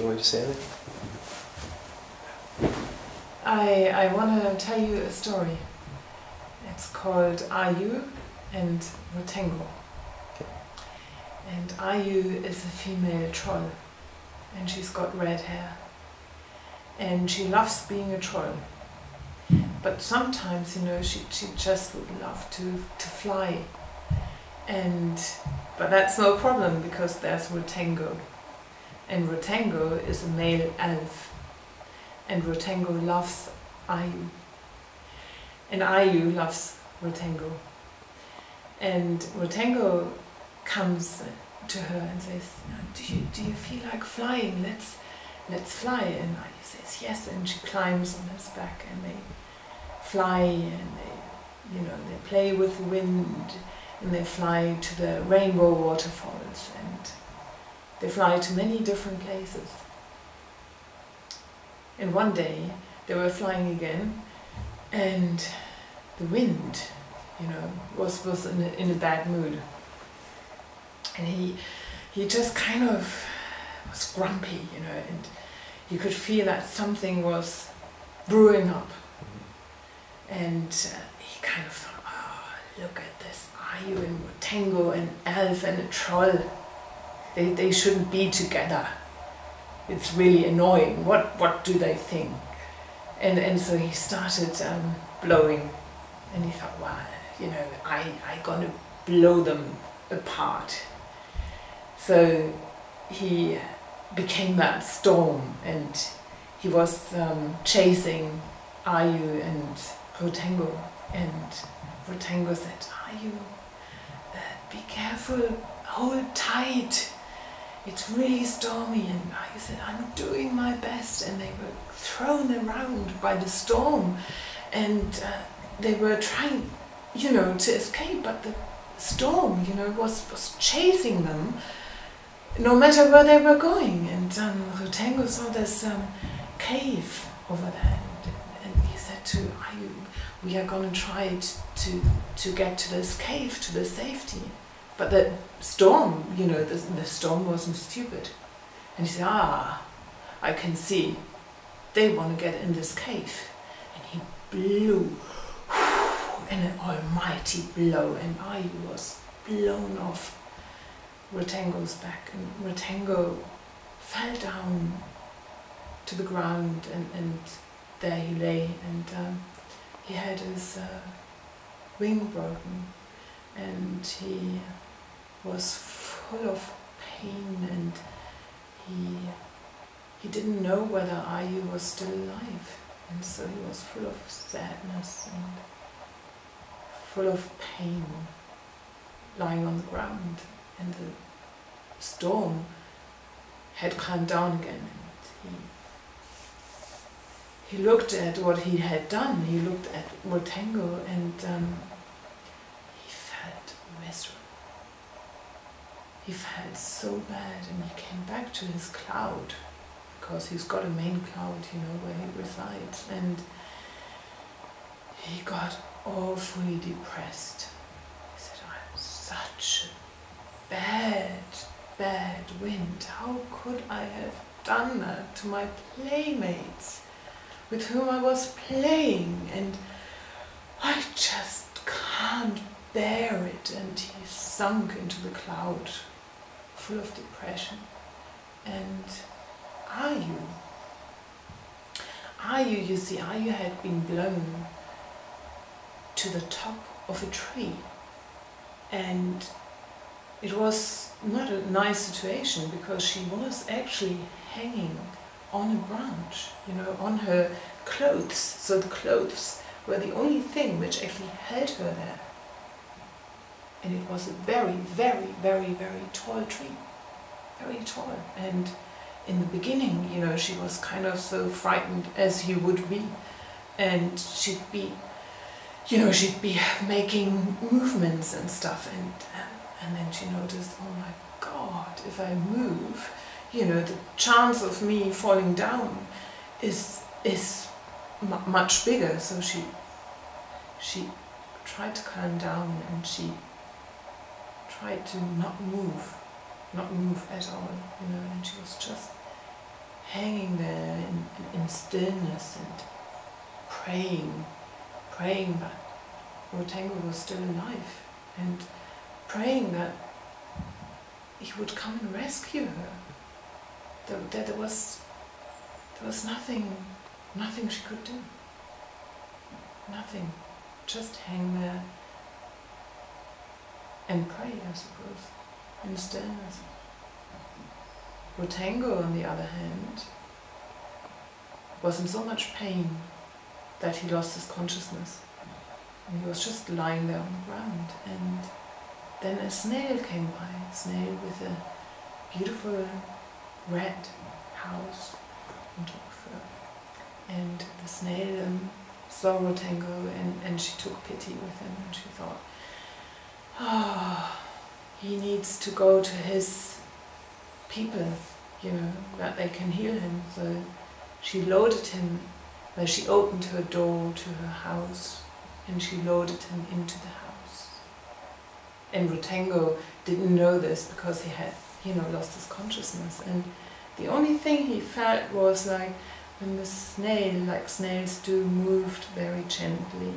you want to say anything? I, I want to tell you a story. It's called Aju and Rotengo. And Aju is a female troll, and she's got red hair. And she loves being a troll. But sometimes, you know, she, she just would love to, to fly. And but that's no problem because there's Rotengo. And Rotengo is a male elf. And Rotengo loves Aju. And Aju loves Rotengo. And Rotengo comes to her and says, do you, do you feel like flying? Let's, let's fly. And Aju says, yes. And she climbs on his back and they fly and they, you know, they play with the wind and they fly to the rainbow waterfalls and they fly to many different places. And one day they were flying again and the wind, you know, was, was in, a, in a bad mood. And he, he just kind of was grumpy, you know, and you could feel that something was brewing up. And uh, he kind of thought, oh, look at this Are Aju and Tango and Elf and a troll. They, they shouldn't be together. It's really annoying. What, what do they think? And, and so he started um, blowing and he thought, well, you know, I, I gonna blow them apart. So he became that storm and he was um, chasing Aju and Rotengo and Rotengo said, Aju, uh, be careful, hold tight. It's really stormy and Aju said, I'm doing my best and they were thrown around by the storm and uh, they were trying, you know, to escape but the storm, you know, was, was chasing them no matter where they were going and um, Rotengo saw this um, cave over there and, and he said to Aju, we are going to try to, to get to this cave, to the safety. But the storm, you know, the, the storm wasn't stupid. And he said, ah, I can see. They want to get in this cave. And he blew, and an almighty blow, and Aju was blown off Rotengo's back. And Rotengo fell down to the ground, and, and there he lay. And um, he had his uh, wing broken and he was full of pain and he he didn't know whether Aju was still alive and so he was full of sadness and full of pain lying on the ground and the storm had calmed down again and he he looked at what he had done. He looked at Rotengo and um, he felt miserable. He felt so bad and he came back to his cloud because he's got a main cloud, you know, where he resides. And he got awfully depressed. He said, I'm such a bad, bad wind. How could I have done that to my playmates? with whom I was playing and I just can't bear it and he sunk into the cloud full of depression and Aju Aju you you see Aju had been blown to the top of a tree and it was not a nice situation because she was actually hanging on a branch, you know, on her clothes. So the clothes were the only thing which actually held her there. And it was a very, very, very, very tall tree. Very tall. And in the beginning, you know, she was kind of so frightened as you would be. And she'd be, you know, she'd be making movements and stuff. And, and then she noticed, oh my God, if I move, you know, the chance of me falling down is is much bigger. So she she tried to calm down and she tried to not move, not move at all, you know, and she was just hanging there in, in stillness and praying, praying that Rotengo was still alive and praying that he would come and rescue her. That, there was there was nothing nothing she could do. Nothing. Just hang there and pray, I suppose, in stillness. Rotengo, on the other hand, was in so much pain that he lost his consciousness. And he was just lying there on the ground. And then a snail came by, a snail with a beautiful red house on top of her. And the snail um, saw Rotengo and, and she took pity with him and she thought, oh, he needs to go to his people, you know, that they can heal him. So she loaded him, well, she opened her door to her house and she loaded him into the house. And Rotengo didn't know this because he had, you know, lost his consciousness. And the only thing he felt was like when the snail, like snails do, moved very gently,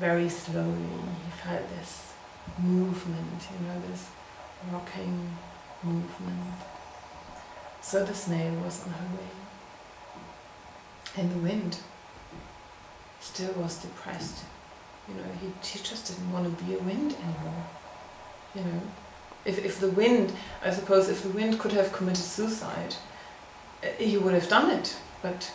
very slowly. He felt this movement, you know, this rocking movement. So the snail was on her way. And the wind still was depressed. You know, he, he just didn't want to be a wind anymore. You know, if, if the wind, I suppose if the wind could have committed suicide, eh, he would have done it, but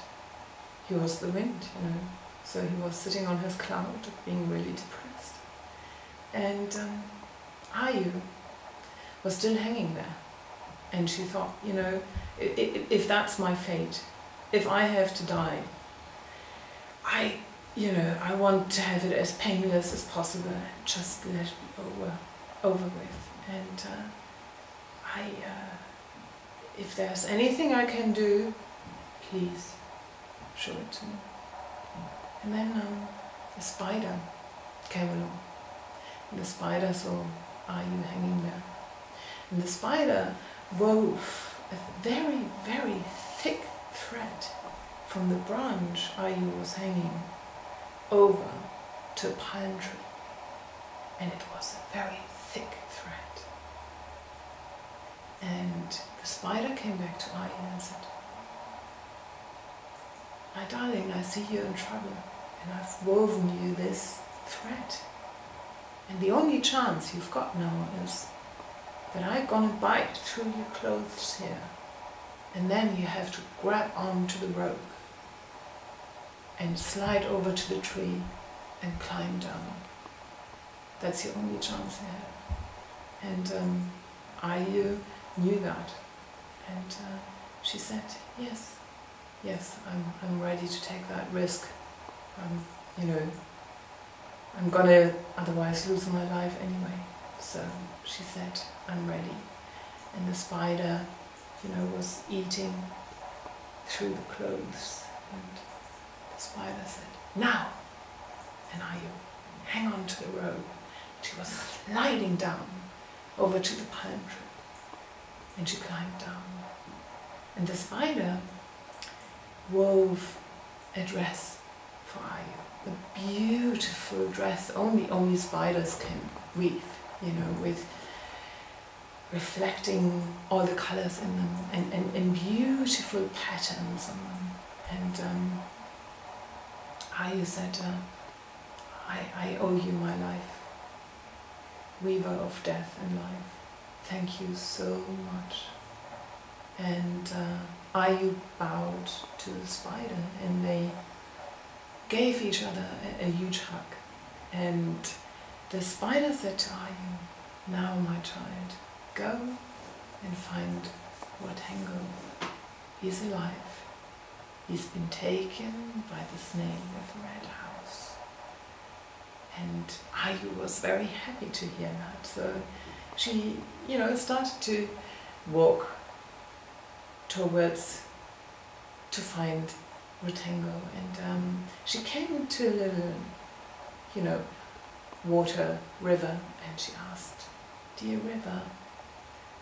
he was the wind, you know. So he was sitting on his cloud, being really depressed. And um, Aju was still hanging there. And she thought, you know, if that's my fate, if I have to die, I, you know, I want to have it as painless as possible just let it be over, over with. And uh, I, uh, if there's anything I can do, please show it to me. And then um, the spider came along. The spider saw Aju hanging there. And the spider wove a very, very thick thread from the branch Aju was hanging over to a pine tree. And it was a very thick thread. And the spider came back to Aju and said, My darling, I see you're in trouble, and I've woven you this thread. And the only chance you've got now is that I'm gonna bite through your clothes here. And then you have to grab onto the rope and slide over to the tree and climb down. That's your only chance have. And um, Aju knew that. And uh, she said, yes, yes, I'm, I'm ready to take that risk. Um, you know, I'm gonna otherwise lose my life anyway. So she said, I'm ready. And the spider, you know, was eating through the clothes. And the spider said, now! And Aju, hang on to the rope. She was sliding down over to the pine tree. And she climbed down. And the spider wove a dress for a beautiful dress only only spiders can weave, you know, with reflecting all the colors in them and, and, and beautiful patterns on them. And um, Aju said, uh, I, I owe you my life, weaver of death and life. Thank you so much. And uh, Aju bowed to the spider and they gave each other a, a huge hug. And the spider said to Aju, now my child, go and find Rotengo. He's alive. He's been taken by the snake with the red house. And Aju was very happy to hear that. So she, you know, started to walk towards to find Rotengo, and um, she came to a little, you know, water river, and she asked, "Dear river,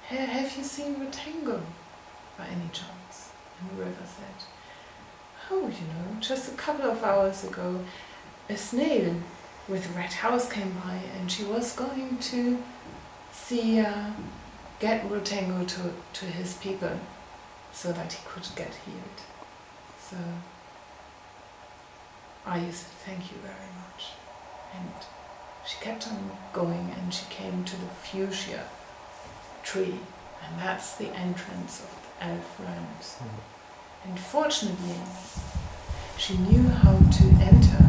have you seen Rotengo by any chance?" And the river said, Oh, you know, just a couple of hours ago, a snail with a red house came by and she was going to see, uh, get Rotengo to, to his people so that he could get healed. So Aju said, thank you very much. And she kept on going and she came to the fuchsia tree and that's the entrance of the elf realms. Mm. And fortunately, she knew how to enter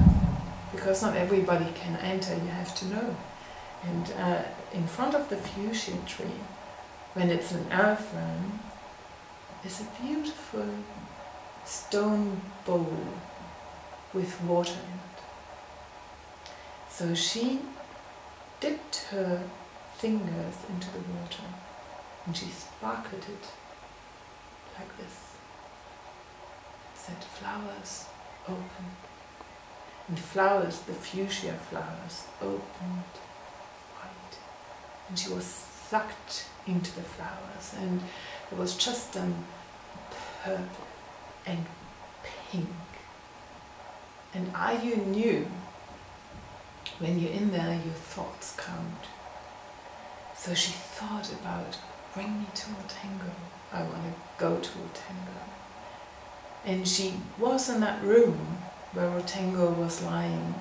because not everybody can enter, you have to know. And uh, in front of the fuchsia tree, when it's an elf realm, is a beautiful stone bowl with water in it. So she dipped her fingers into the water and she sparkled it like this. Said flowers open. And flowers, the fuchsia flowers, opened wide. And she was sucked into the flowers and there was just a purple and pink. And Aju new? when you're in there, your thoughts count. So she thought about, bring me to Rotengo. I want to go to Rotengo. And she was in that room where Rotengo was lying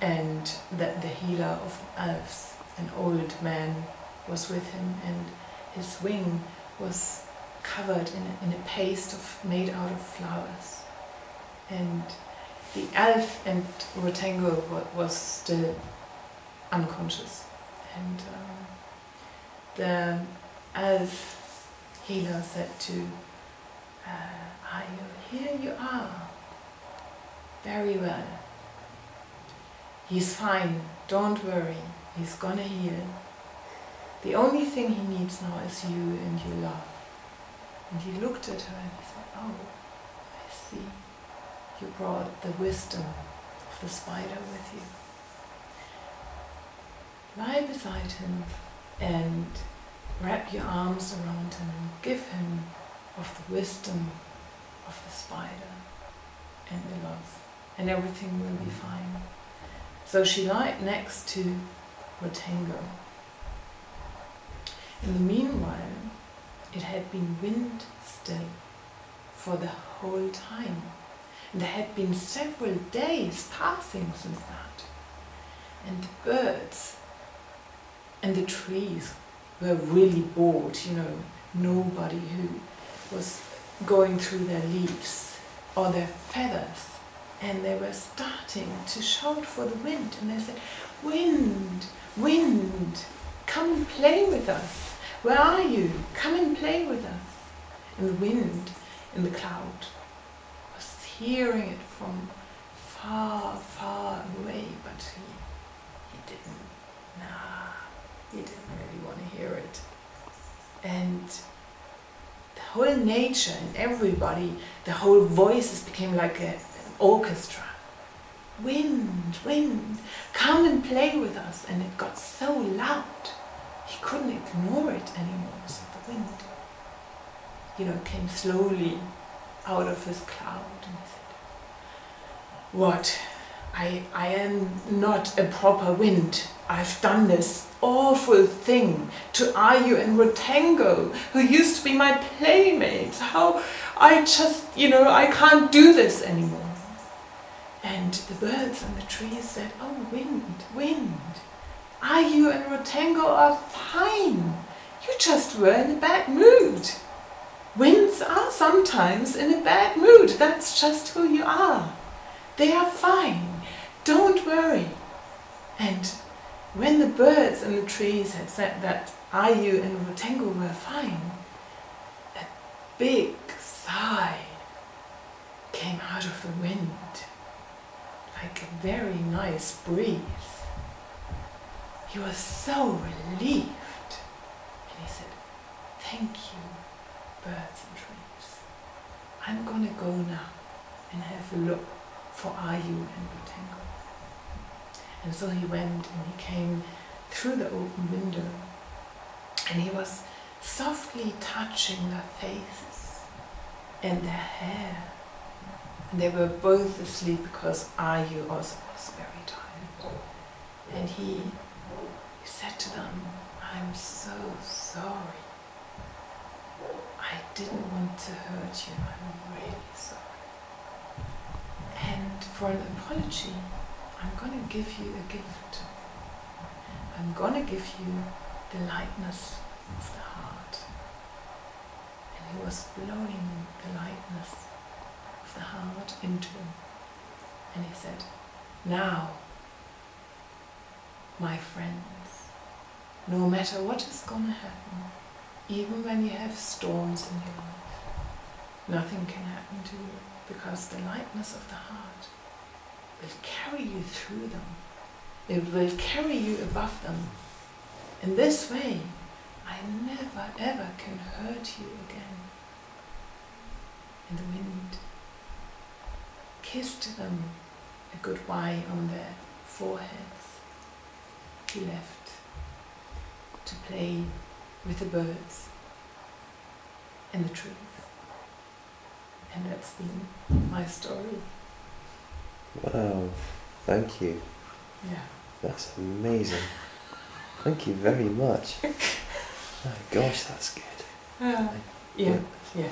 and that the healer of elves, an old man, was with him and his wing was covered in a, in a paste of, made out of flowers. And the elf and Rotengo was still unconscious. And um, the elf healer said to uh, Aju, here you are. Very well. He's fine, don't worry, he's gonna heal. The only thing he needs now is you and your love. And he looked at her and he said, Oh, I see. You brought the wisdom of the spider with you. Lie beside him and wrap your arms around him and give him of the wisdom of the spider and the love, and everything will be fine. So she lied next to Rotengo. In the meanwhile, it had been wind still for the whole time. And there had been several days passing since that. And the birds and the trees were really bored, you know, nobody who was going through their leaves or their feathers. And they were starting to shout for the wind. And they said, Wind, wind, come play with us. Where are you? Come and play with us. And the wind in the cloud was hearing it from far, far away, but he, he didn't, nah, he didn't really want to hear it. And the whole nature and everybody, the whole voices became like a, an orchestra. Wind, wind, come and play with us. And it got so loud he couldn't ignore it anymore, so the wind, you know, came slowly out of his cloud and he said, What? I, I am not a proper wind. I've done this awful thing to Aju and Rotengo, who used to be my playmates. How I just, you know, I can't do this anymore. And the birds and the trees said, Oh, wind, wind, Aju and Rotengo are fine. You just were in a bad mood. Winds are sometimes in a bad mood. That's just who you are. They are fine. Don't worry. And when the birds and the trees had said that Aju and Rotengo were fine, a big sigh came out of the wind, like a very nice breeze. He was so relieved. And he said, Thank you, birds and trees. I'm going to go now and have a look for Aju and Rotengo. And so he went and he came through the open window and he was softly touching their faces and their hair. And they were both asleep because Aju also was very tired. And he said to them, I'm so sorry. I didn't want to hurt you. I'm really sorry. And for an apology, I'm going to give you a gift. I'm going to give you the lightness of the heart. And he was blowing the lightness of the heart into him. And he said, Now, my friends, no matter what is going to happen, even when you have storms in your life, nothing can happen to you because the lightness of the heart will carry you through them. It will carry you above them. In this way, I never ever can hurt you again. And the wind kissed them a goodbye on their foreheads. He left to play with the birds and the trees. And that's been my story. Wow, thank you. Yeah. That's amazing. Thank you very much. Oh gosh, that's good. Uh, yeah, yeah.